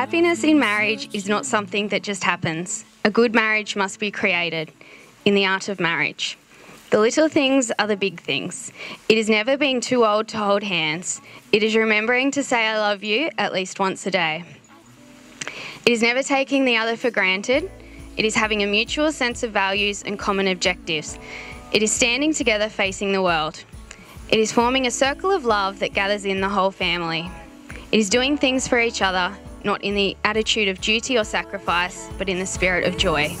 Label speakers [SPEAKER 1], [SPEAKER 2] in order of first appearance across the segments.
[SPEAKER 1] Happiness in marriage is not something that just happens. A good marriage must be created in the art of marriage. The little things are the big things. It is never being too old to hold hands. It is remembering to say I love you at least once a day. It is never taking the other for granted. It is having a mutual sense of values and common objectives. It is standing together facing the world. It is forming a circle of love that gathers in the whole family. It is doing things for each other, not in the attitude of duty or sacrifice, but in the spirit of joy.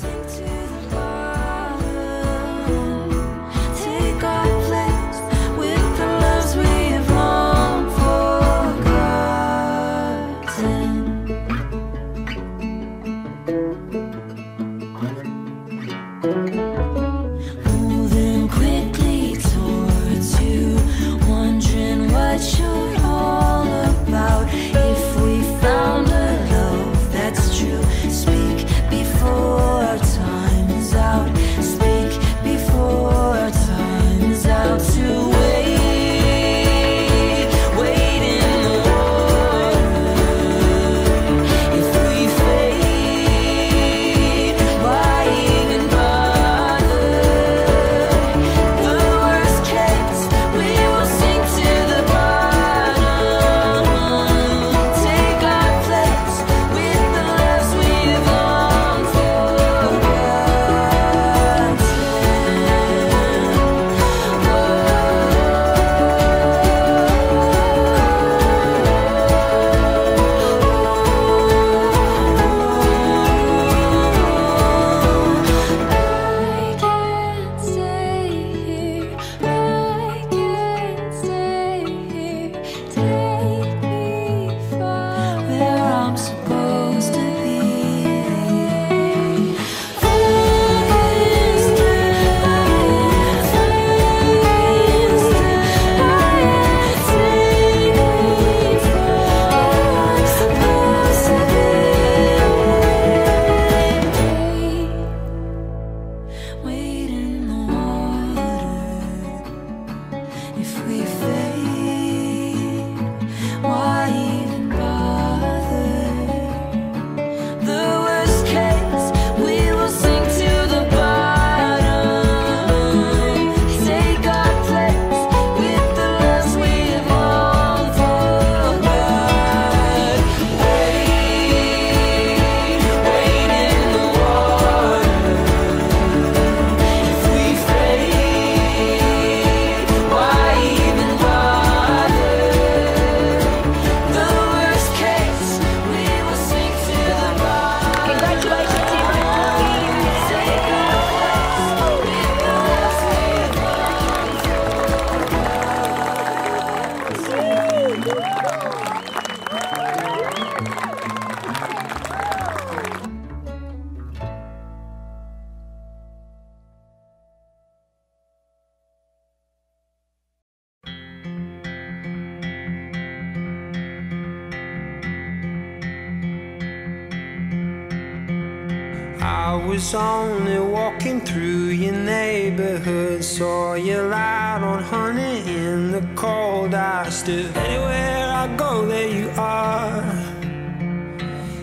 [SPEAKER 2] I
[SPEAKER 3] was only walking through your neighborhood. Saw you light on honey in the cold. I stood anywhere I go, there you are.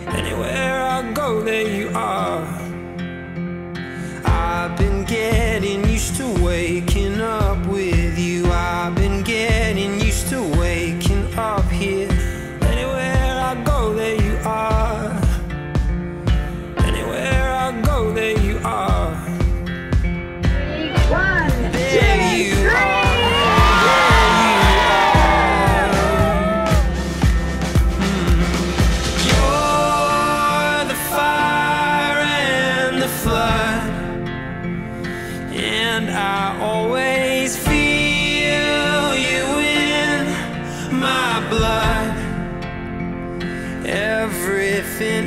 [SPEAKER 3] Anywhere I go, there you are. and I always feel you in my blood. Everything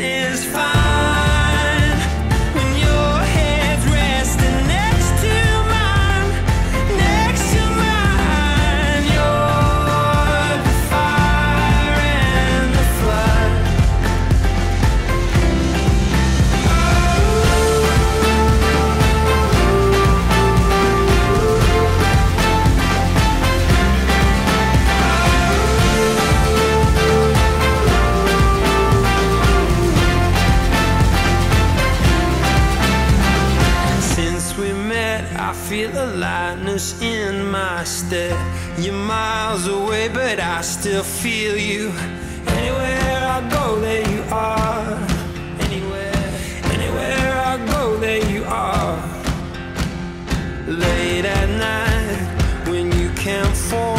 [SPEAKER 3] my. You're miles away, but I still feel you. Anywhere I go, there you are. Anywhere, anywhere I go, there you are. Late at night, when you can't fall